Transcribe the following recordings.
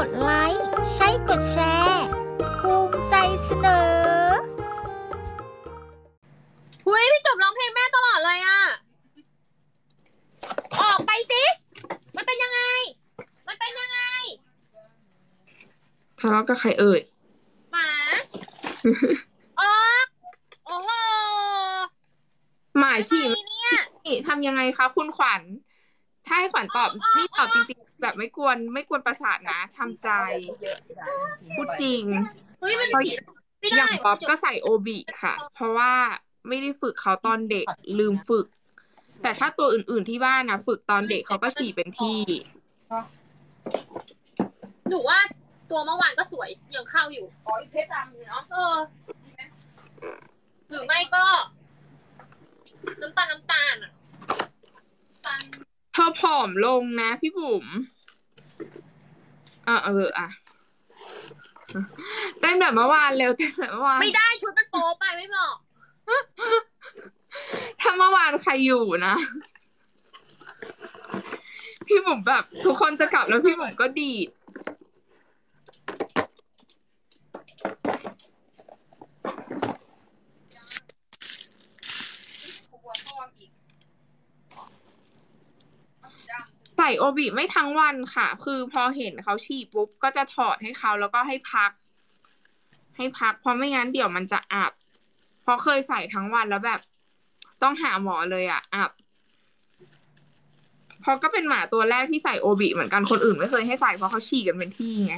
กดไลค์ ใช้กดแชร์ ภูมิใจเสนอหุยพี่จุ๋มร้องเพลงแม่ตลอดเลยอะ ออกไปสิ มันเป็นยังไง มันเป็นยังไง ทะเลาะกับใครเอ่ย หมา ออกโอ้โห หมาฉี่อะไรเนี่ย นี่ทำยังไงคะคุณขวัญ ถ้าให้ขวัญตอบนี่ตอบจริงๆ แบบไม่กวนไม่กวนประสาทนะทำใจพูดจริง เฮ้ยมันเสียไม่อได้ย่างป๊อปก็ใส่โอบิค่ะ เพราะว่าไม่ได้ฝึกเขาตอนเด็กลืมฝึก แต่ถ้าตัวอื่นๆที่บ้านนะฝึกตอนเด็กเขาก็ฉี่เป็นที่ หนูว่าตัวเมื่อวานก็สวยยังเข้าอยู่อ๋อเพชรดำเนาะเออหรือไม่ก็ น้ำตาลน้ำตาลอะตันเธอ ผอมลงนะพี่บุ๋มอะเอออะเต้นแบบเมื่อวานเร็วเต้นแบบเมื่อวานไม่ได้ชุดมันโป๊ไปไม่บอกถ้าเมื่อวานใครอยู่นะพี่บุ๋มแบบ ทุกคนจะกลับแล้วพี่บุ๋มก็ดีด ขบวนทองอีกเอาสีดำ ใส่ โอบิไม่ทั้งวันค่ะ คือพอเห็นเขาฉี่ปุ๊บก็จะถอดให้เขาแล้วก็ให้พัก ให้พัก เพราะไม่งั้นเดี๋ยวมันจะอับเพราะเคยใส่ทั้งวันแล้วแบบ ต้องหาหมอเลยอะ อับเพราะก็เป็นหมาตัวแรกที่ใส่โอบิเหมือนกันคนอื่นไม่เคยให้ใส่เพราะเขาฉี่กันเป็นที่ไง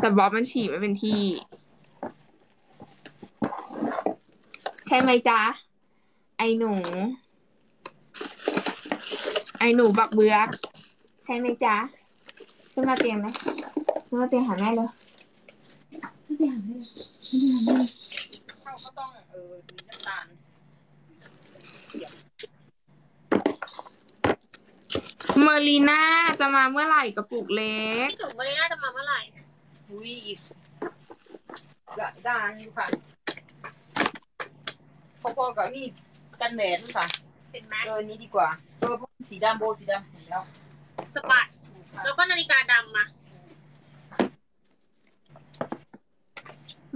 แต่บ๊อบมันฉี่ไม่เป็นที่ ใช่ไหมจ๊ะไอหนู ไอหนูบักเบือกใช่ไหมจ๊ะขึ้นมาเตียงไหมขึ้นมาเตียงหาแม่เลยขึ้นเตียงหาแม่เลยขึ้นเตียงหาแม่เลยเขาก็ต้องเออมีน้ำตาลเมอรีน่าจะมาเมื่อไหร่กระปุกเล็กพี่จุ๋มวันนี้น่าจะมาเมื่อไหร่อุ้ยอีกละด้านอยู่ค่ะพอๆกับนี่กันแดดนี่ค่ะเป็นไหมเออนี้ดีกว่าเออ สีดำโบสีดำเห็นแล้วสะบัดแล้วก็นาฬิกาดำมา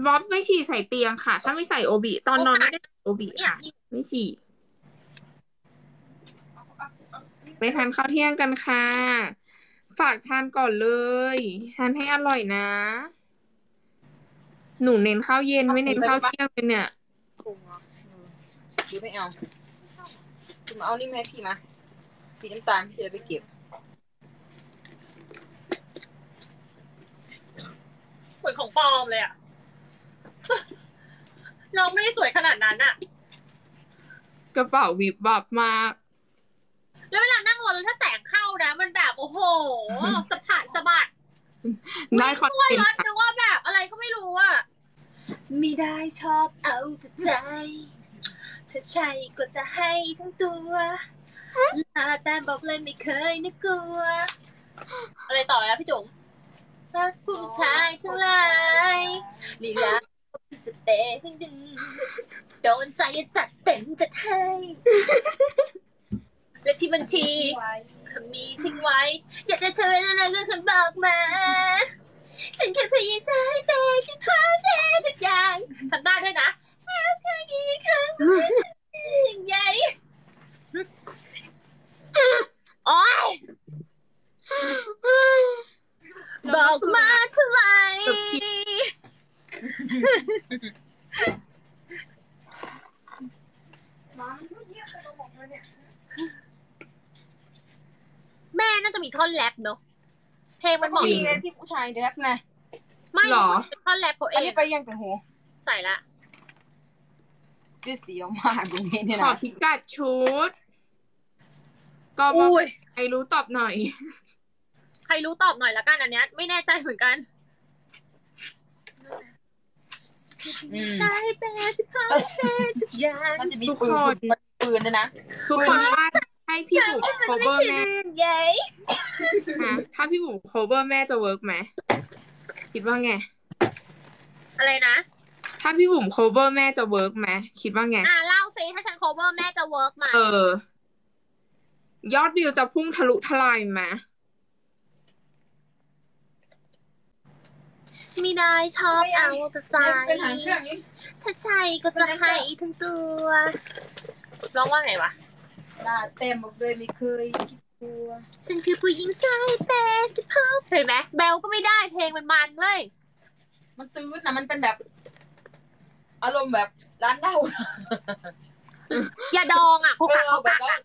บ๊อบไม่ฉี่ใส่เตียงค่ะ ถ้าไม่ใส่โอบิตอนนอนไม่ได้ใส่โอบิเนี่ยค่ะ ไม่ฉี่ไปทานข้าวเที่ยงกันค่ะ ฝากทานก่อนเลยทานให้อร่อยนะ หนูเน้นข้าวเย็นไม่เน้นข้าวเที่ยงเลยเนี่ยปรุงเนาะเออหรือไม่เอาคุณมาเอานี่มาให้พี่มา สีน้ำตาลที่จะไปเก็บเหมือนของปลอมเลยอะน้องไม่ได้สวยขนาดนั้นอะกระเป๋าวิบวับมาก แล้วเวลานั่งรถแล้วถ้าแสงเข้านะ มันแบบโอ้โหสะพานสะบัดได้คอนช่วยเทนรถต์ค่ะนึกว่าแบบอะไรก็ไม่รู้อะไม่ได้ชอบเอาแต่ใจถ้าใช่ก็จะให้ทั้งตัว ลาแต่บอกเลยไม่เคยนึกกลัว อะไรต่อแล้วพี่จุ๋มรักผู้ชายทั้งหลายลีลาจะเตะให้ดึงโดนใจจัดเต็มจัดให้ และที่บัญชีเขมีทิ้งไว้ อยากจะเธออะไรก็ฉันบอกมา ฉันแค่พยายามให้เต็มที่พักแค่ทุกอย่างทำได้ด้วยนะแค่แค่กี่ครั้งยิ่งใหญ่ โอ๊ยบอกมาเท่าไหร่เกือบคิดแม่น่าจะมีท่อนแรปเนอะเพลงมันบอกมีไงที่ผู้ชายแรปไงไม่หรอเป็นท่อนแรปเขาเออันงนี้ไปยังแต่หูใส่ละ ดื้อสีออกมาตรงนี้เนี่ยขอนะพิกัดชุด ก็บอกอุ้ยใครรู้ตอบหน่อย ใครรู้ตอบหน่อยละกันอันเนี้ย ไม่แน่ใจเหมือนกันอืมสายแปรที่พาแค่ทุกอย่างมันจะมีทุกปืคนนปืนด้วยนะทุกคนว่าให้พี่บุ๋มมัน cover ไม่ใช่แม่เรื่องใหญ่ฮะถ้าพี่บุ๋ม cover แม่จะเวิร์กไหมคิดว่าไง อะไรนะ ถ้าพี่บุ๋ม cover แม่จะเวิร์กไหมคิดว่าไง อ่าเล่าซิถ้าฉัน cover แม่จะ work ไหมเออ ยอดวิวจะพุ่งทะลุทลายไหมไม่ได้ชอบเอาแต่ใจเป็นหางเครื่องนี้ถ้าใช่ก็จะให้ทั้งตัวร้องว่าไงวะหน้าเต็มบอกเลยไม่เคยคิดกลัว ฉันคือผู้หญิงสายเปย์ที่พบเห็นไหมแบลก็ไม่ได้เพลงมันมันเว้ยมันตื้นนะมันเป็นแบบ อารมณ์แบบร้านเหล้าอย่าดองอะคุกเอกักอคุกแบกับกว่าอะตะวัน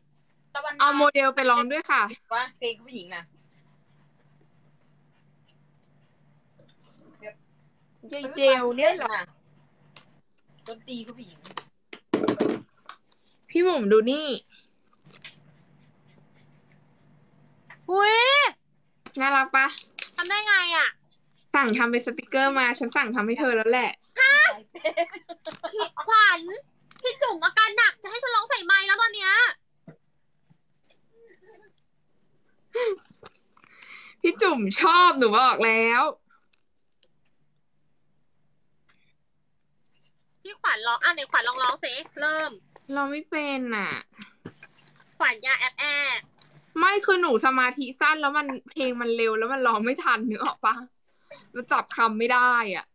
เอาโมเดลไปร้องด้วยค่ะ ว่าเพลงผู้หญิงน่ะยายเดลเนี่ยเหรอน่ะดนตรีก็ผู้หญิง พี่หมุมดูนี่อุ้ยน่ารักปะทำได้ไงอะ สั่งทำเป็นสติกเกอร์มา ฉันสั่งทำให้เธอแล้วแหละพี่ขวัญพี่จุ๋มอาการหนักจะให้ฉันร้องใส่ไม้แล้วตอนเนี้ย พี่จุ่มชอบหนูบอกแล้ว พี่ขวัญร้องอะไหนขวัญลองร้องสิเริ่ม เราไม่เป็นอะ ขวัญอย่าแอบแอบไม่คือหนูสมาธิสั้นแล้วมันเพลงมันเร็วแล้วมันร้องไม่ทันนึกออกปะมันจับคำไม่ได้อะ